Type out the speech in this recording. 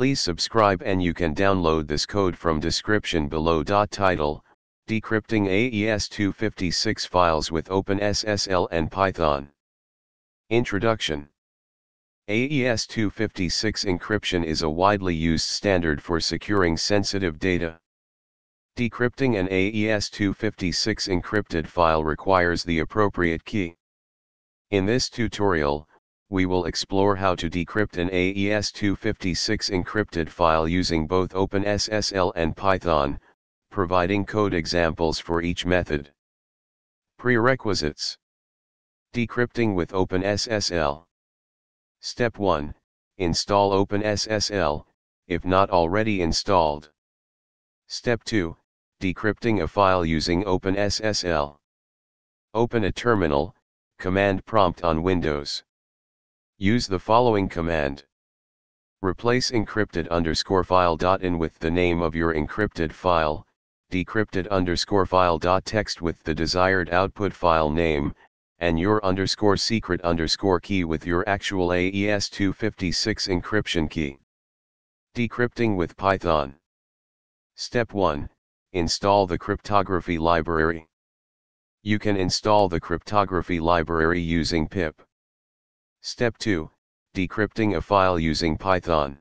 Please subscribe and you can download this code from description below. Title, Decrypting AES-256 files with OpenSSL and Python. Introduction AES-256 encryption is a widely used standard for securing sensitive data. Decrypting an AES-256 encrypted file requires the appropriate key. In this tutorial, we will explore how to decrypt an AES-256 encrypted file using both OpenSSL and Python, providing code examples for each method. Prerequisites Decrypting with OpenSSL Step 1 Install OpenSSL, if not already installed. Step 2 Decrypting a file using OpenSSL. Open a terminal, command prompt on Windows. Use the following command. Replace encrypted underscore file dot in with the name of your encrypted file, decrypted underscore file dot text with the desired output file name, and your underscore secret underscore key with your actual AES256 encryption key. Decrypting with Python. Step 1 Install the cryptography library. You can install the cryptography library using pip. Step 2 Decrypting a file using Python.